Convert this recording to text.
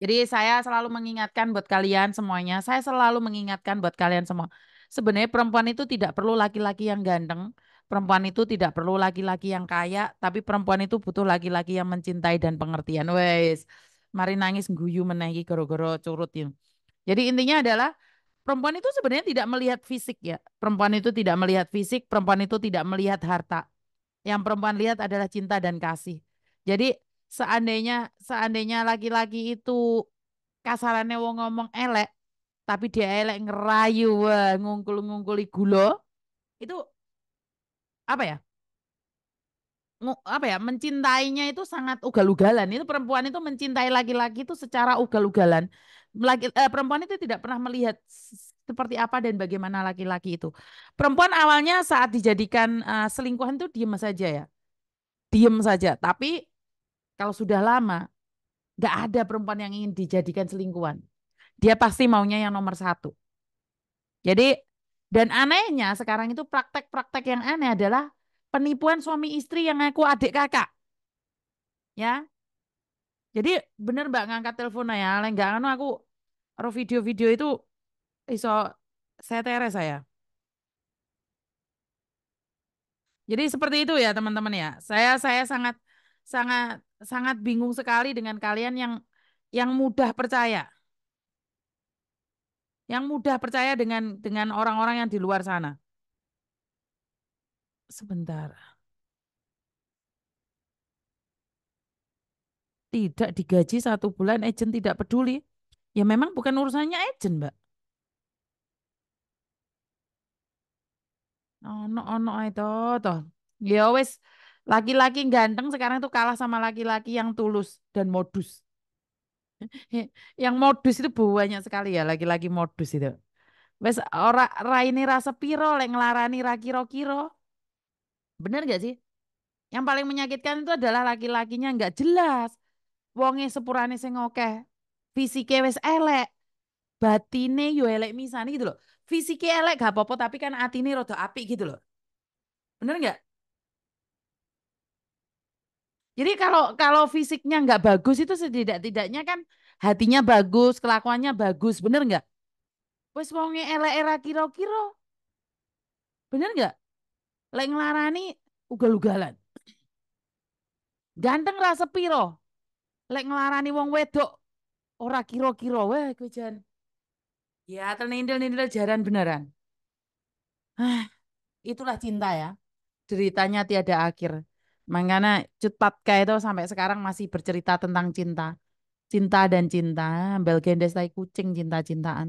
Jadi saya selalu mengingatkan buat kalian semuanya, saya selalu mengingatkan buat kalian semua. Sebenarnya perempuan itu tidak perlu laki-laki yang ganteng, perempuan itu tidak perlu laki-laki yang kaya, tapi perempuan itu butuh laki-laki yang mencintai dan pengertian. Wes, mari nangis guyu menaiki goro-goro curut ya. Jadi intinya adalah perempuan itu sebenarnya tidak melihat fisik ya. Perempuan itu tidak melihat fisik, perempuan itu tidak melihat harta. Yang perempuan lihat adalah cinta dan kasih. Jadi seandainya seandainya laki-laki itu kasarannya wong ngomong elek, tapi dia elek ngerayu, ngungkul-ngungkuli gulo, itu apa ya? apa ya? Mencintainya itu sangat ugal-ugalan. Itu perempuan itu mencintai laki-laki itu secara ugal-ugalan. Laki eh, perempuan itu tidak pernah melihat seperti apa dan bagaimana laki-laki itu. Perempuan awalnya saat dijadikan uh, selingkuhan itu diem saja ya. Diem saja. Tapi kalau sudah lama nggak ada perempuan yang ingin dijadikan selingkuhan dia pasti maunya yang nomor satu jadi dan anehnya sekarang itu praktek-praktek yang aneh adalah penipuan suami istri yang aku adik kakak. Ya. Jadi bener Mbak ngangkat telepon ya, enggak anu aku ro video-video itu iso saya teres saya. Jadi seperti itu ya teman-teman ya. Saya saya sangat sangat sangat bingung sekali dengan kalian yang yang mudah percaya. Yang mudah percaya dengan dengan orang-orang yang di luar sana. Sebentar. Tidak digaji satu bulan, agent tidak peduli. Ya memang bukan urusannya agent, Mbak. Ono ono itu toh. Ya wes laki-laki ganteng sekarang tuh kalah sama laki-laki yang tulus dan modus. yang modus itu banyak sekali ya laki-laki modus itu. Wes ora raine rasa piro lek nglarani ra kira-kira. Bener gak sih? Yang paling menyakitkan itu adalah laki-lakinya nggak jelas. Wonge sepurane sing akeh. Fisike wis elek. Batine yo elek misane gitu loh. Fisike elek gak apa-apa tapi kan atine rada apik gitu loh. Bener nggak? Jadi kalau kalau fisiknya nggak bagus itu setidak-tidaknya kan hatinya bagus, kelakuannya bagus, bener nggak? Wes wonge elek era kira-kira. Bener nggak? Lek nglarani ugal-ugalan. Ganteng rasa piro. Lek nglarani wong wedok ora kira-kira weh kowe jan. Ya tenindel-nindel jaran beneran. Ah, itulah cinta ya. Ceritanya tiada akhir. Makanya Cut Patka itu sampai sekarang masih bercerita tentang cinta. Cinta dan cinta. Belgendes tai kucing cinta-cintaan.